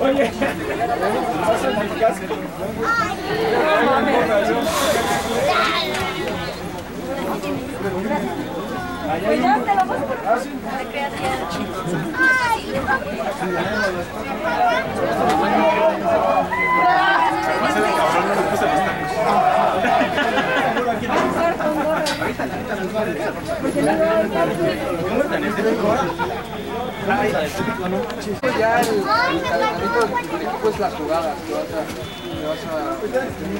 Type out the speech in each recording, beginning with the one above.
Oye, pasa mi casco. Pues ya te vas a el calentamiento del futbolito, pues las jugadas que vas a...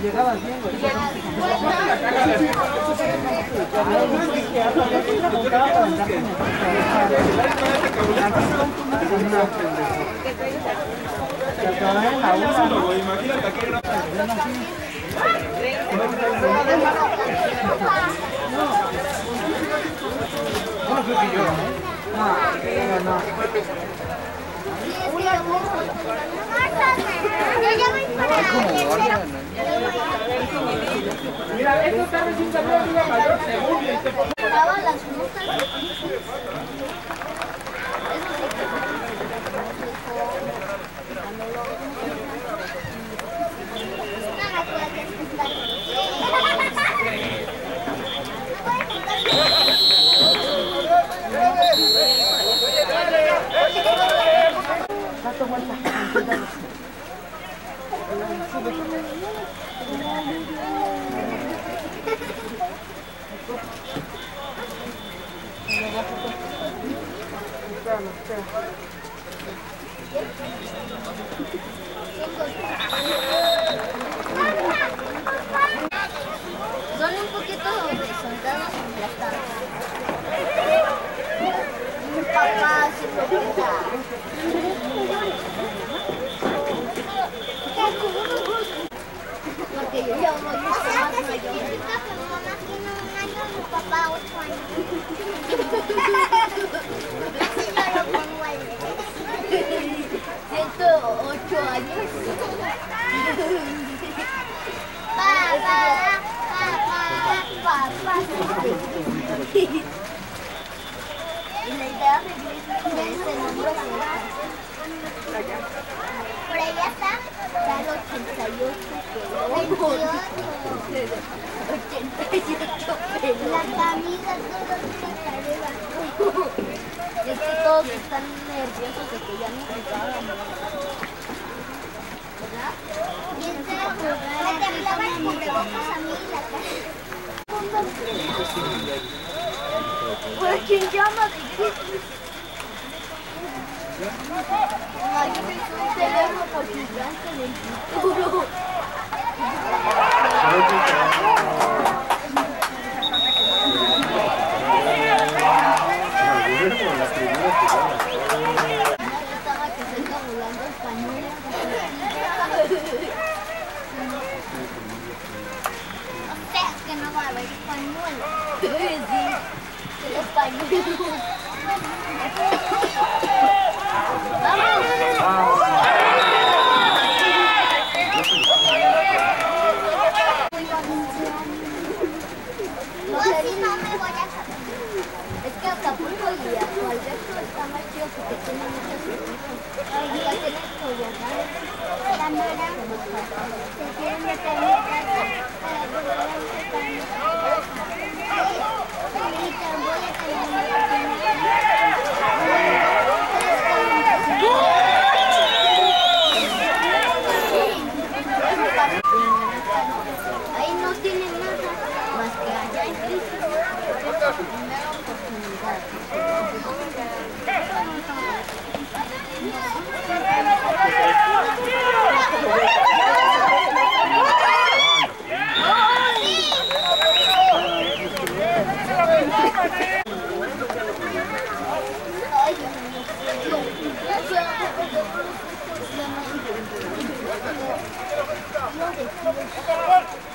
Llegabas bien. Imagínate. Mira, esto está recién salido la mayor segunda y te Son papá se preocupa. Porque yo ya voy mucho más mayor. mi mamá tiene un año, mi papá ocho años. Casi yo lo pongo al revés. 108 años. Papá, papá, papá. Y la idea de este nombre Por allá está, está el 88 pelón. 88 pelón. La camisa todo está arriba. Es que todos están nerviosos de que ya no. Y este a mí y la. Pues. Que no va a haber pañuelo. Sí, los pañuelos. No sé si no me voy a casar. Es que Acapulco y Alberto está más chido porque tiene muchos servicios. Acá tiene tobogán. La nora se quiere meter en mi casa para volver a visitar. Y te voy a tener Ahí no tiene nada más que allá en Cristo. Primera oportunidad. Ay, Mi papá.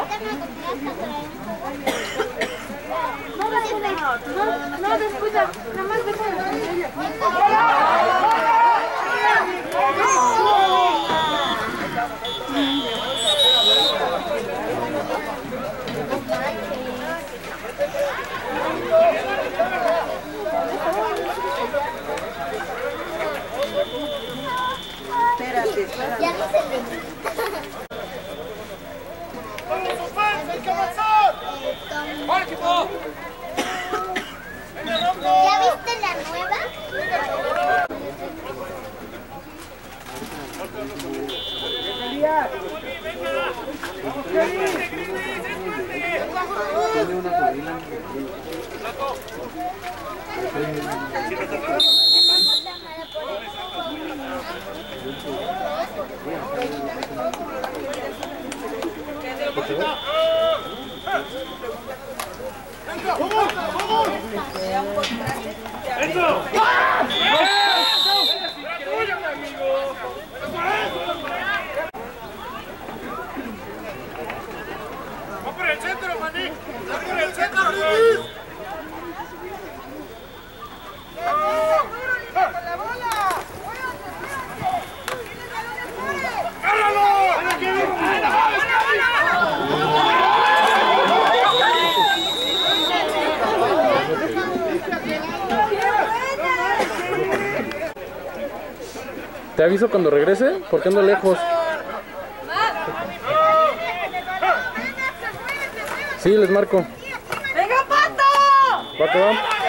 頭がくらったから。No, descuida, nada más déjalo. Espérate, espérate. Ya dice el ¡Vale, equipo! ¿Ya viste la nueva? Tiene una sobrina. ¡Va aviso cuando regrese, porque ando lejos. Sí, les marco. ¡Venga, Pato! ¿Pato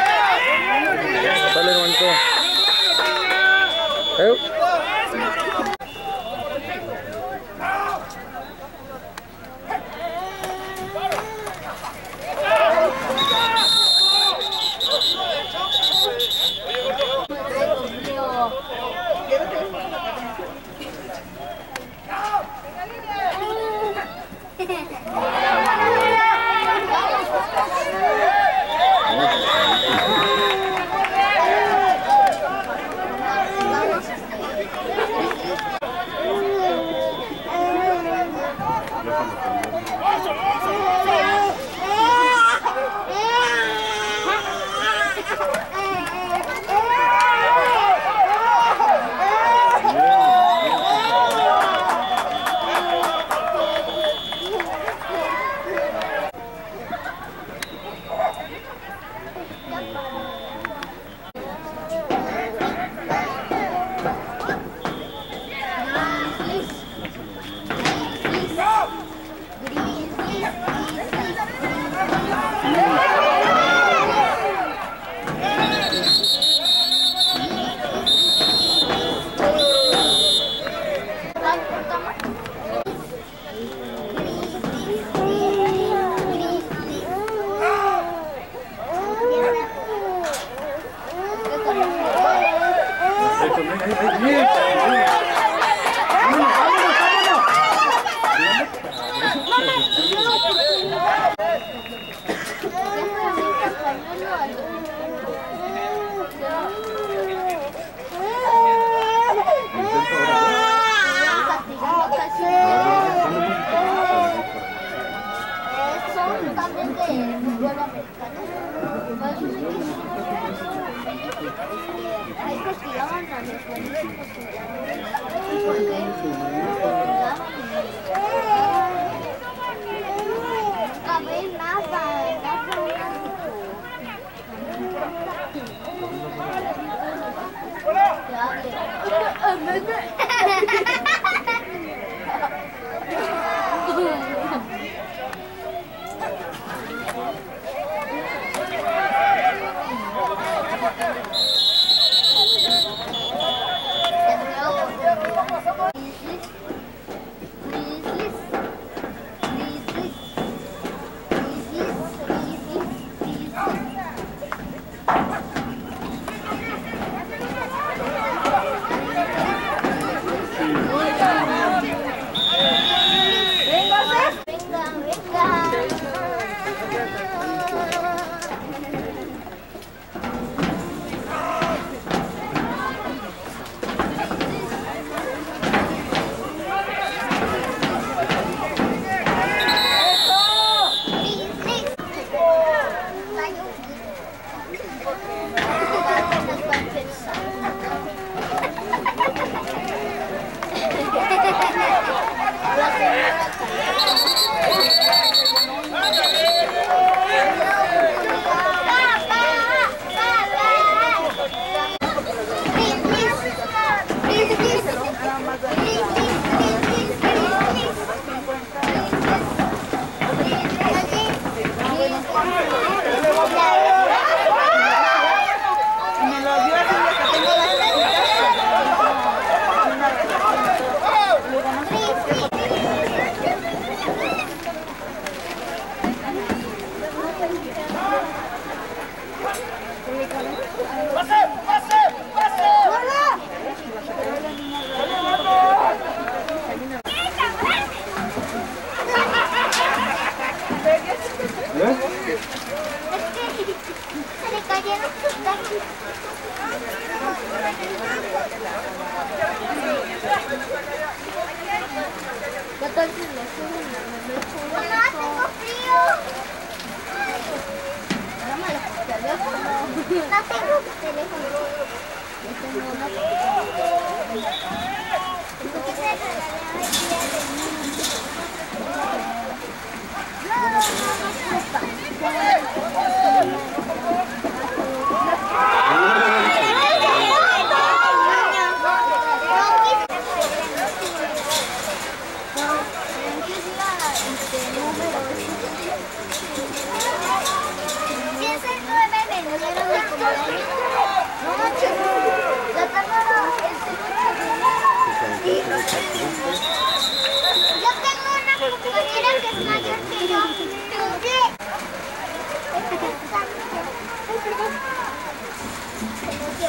te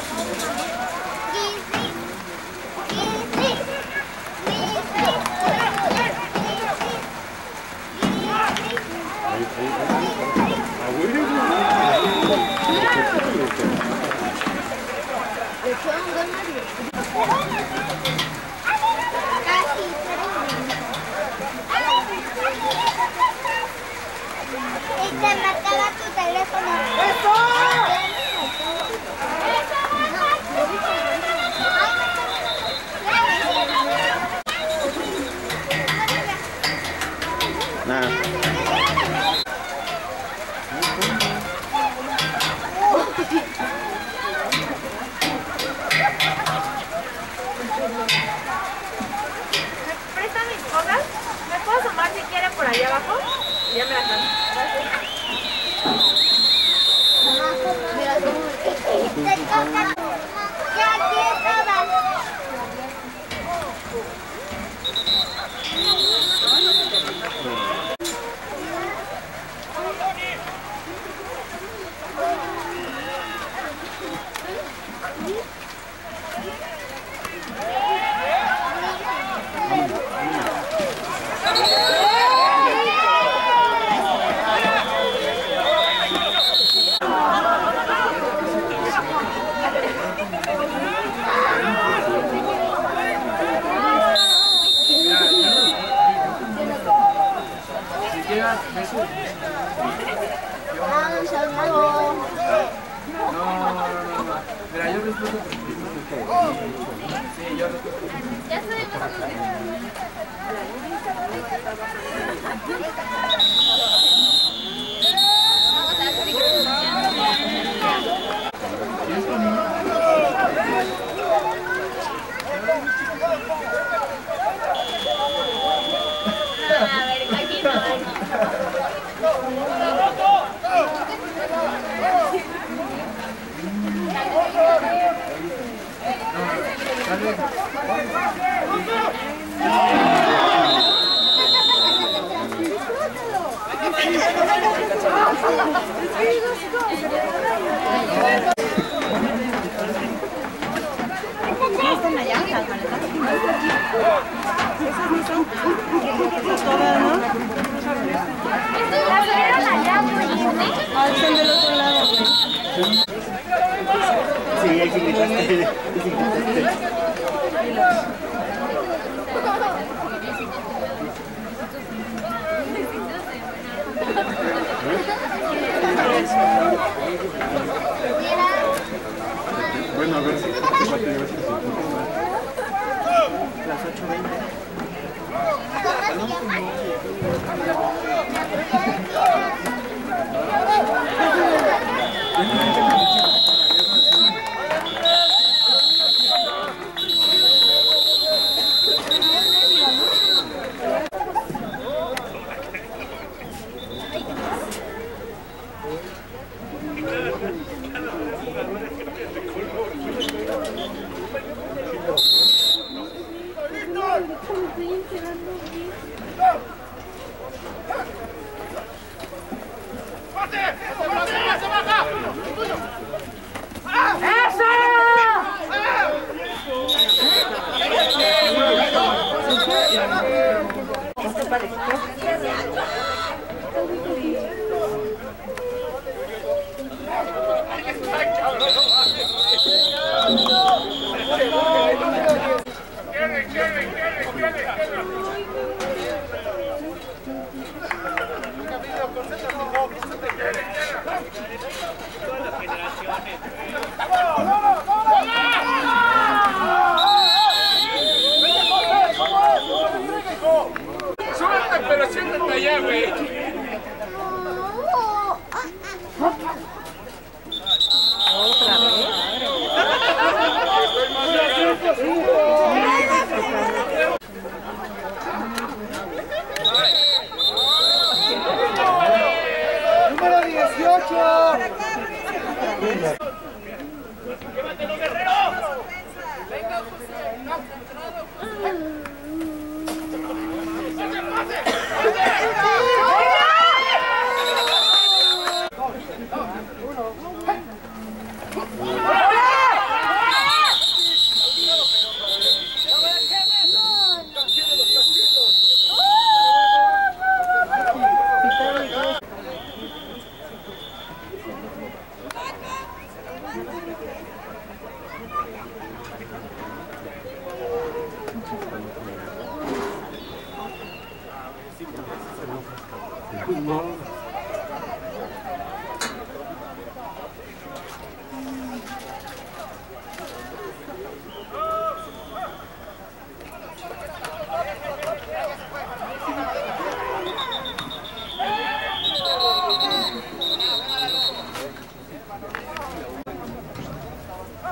marcaba tu teléfono. ¿Presta mis cosas? ¿Me puedo asomar si quiere por allá abajo? Y ya me las dan. Mira cómo te toca. Ya aquí estaba. Si llegas, ves un- Vamos a No, no, no, no. Mira, yo respeto tu Sí, yo respeto. ¿Y es tu niño? Tal vez. ¿Las vieron allá por bueno, a ver si Las 8.20.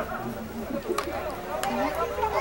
Thank you.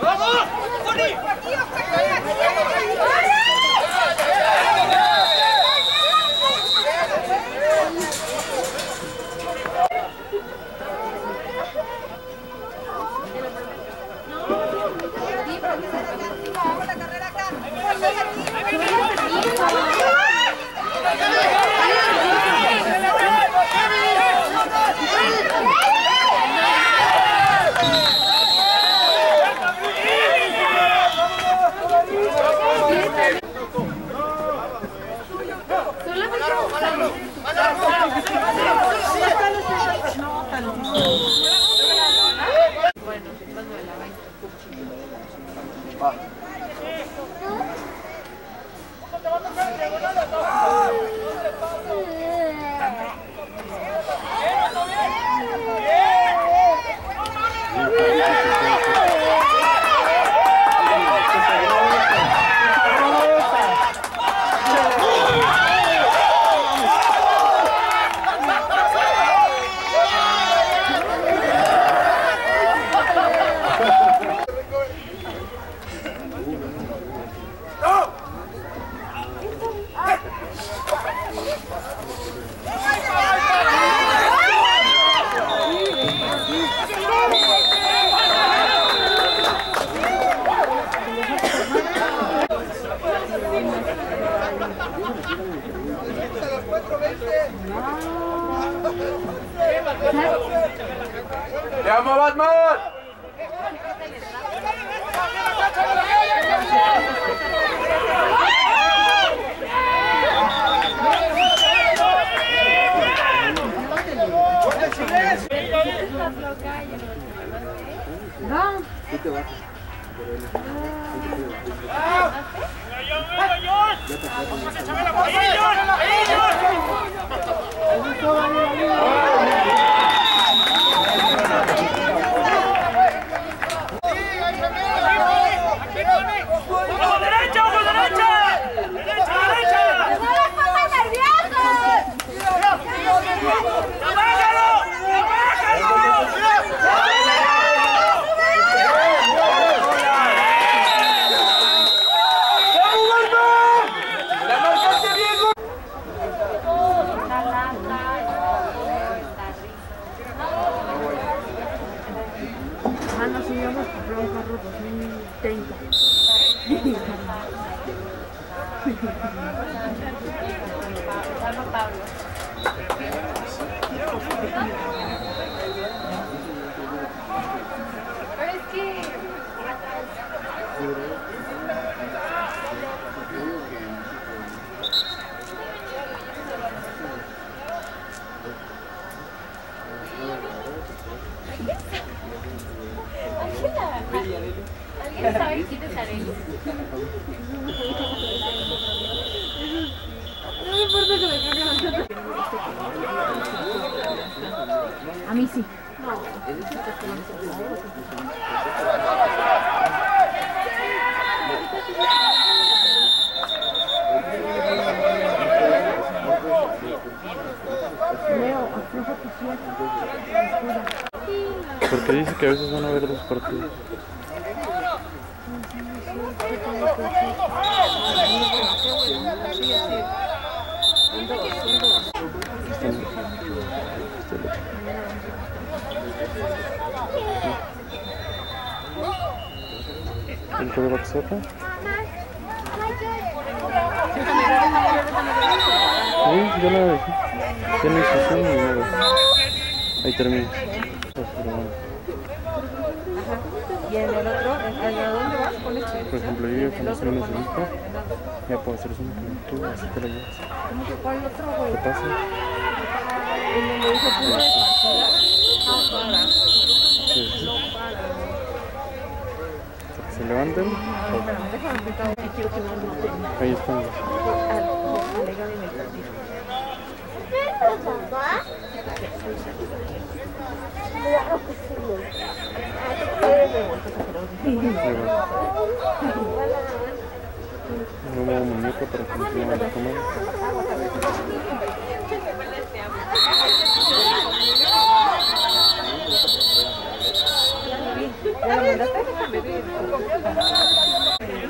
Bravo! Corri! Aqui, ó, aqui, aqui, aqui, aqui. Vamos, vamos, vamos. يا مراد مات No. Derecha! ¡Derecha. ¡Apágalo! ¡Apágalo! ¡La marcaste bien, güey! Mano, si vamos a comprar un carro 2030. Pero es que... ¿Alguien sabe quién es Arely? No me importa que me caigan las A mí sí. Porque dice que a veces van a ver dos partidos. ¿El coreback sepa? Sí, yo la dejé. Ya no hice nada. Ahí termina. Pero bueno. Y en el otro, ¿a dónde vas con este? Por ejemplo, yo ya cuando soy un equipo, ya puedo hacer como tú, así te lo. Ah. Sí, que se levanten, ahí están. Partido. ¿Papá? No muevo muñeco para que no se cámara. ¿Ya lo mandaste?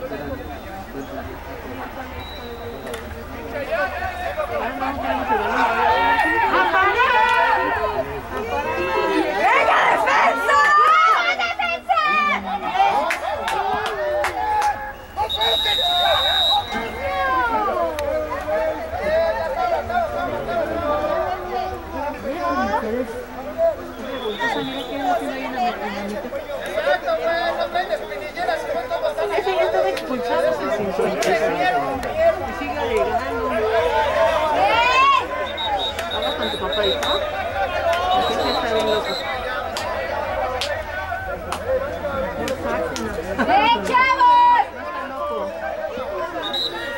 Ese ya estaba expulsado hace 50 años. Y sigue alegando. Habla con tu papá, hijo. Así que está bien loco. ¡Eh, chavos!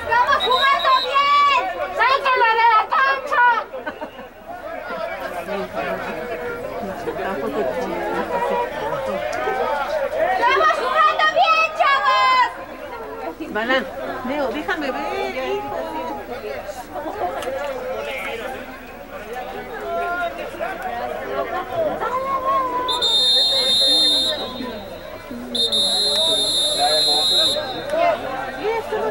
¡Estamos jugando bien! ¡Sáquenlo de la cancha! ¡Estamos jugando bien, chavos! Leo, déjame ver. Sí, estuvo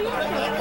la